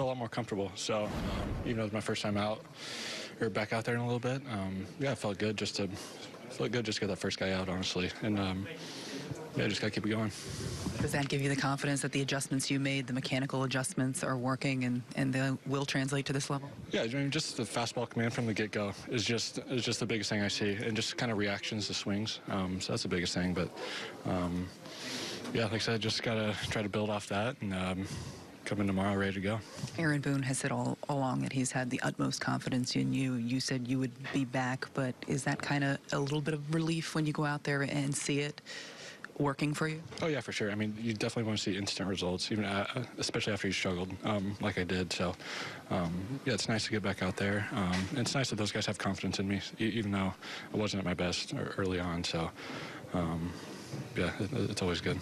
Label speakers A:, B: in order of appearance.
A: felt a lot more comfortable. So um, even though it's my first time out or back out there in a little bit, um, yeah, it felt good just to felt good just to get that first guy out, honestly, and um, yeah, just gotta keep it going.
B: Does that give you the confidence that the adjustments you made, the mechanical adjustments, are working and, and they will translate to this level?
A: Yeah, I mean, just the fastball command from the get-go is just is just the biggest thing I see, and just kind of reactions to swings. Um, so that's the biggest thing. But um, yeah, like I said, just gotta try to build off that and um, come in tomorrow ready to go.
B: Aaron Boone has said all along that he's had the utmost confidence in you. You said you would be back, but is that kind of a little bit of relief when you go out there and see it working for you?
A: Oh yeah, for sure. I mean, you definitely want to see instant results, even uh, especially after you struggled um, like I did. So um, yeah, it's nice to get back out there. Um, and it's nice that those guys have confidence in me, even though I wasn't at my best early on. So um, yeah, it's always good.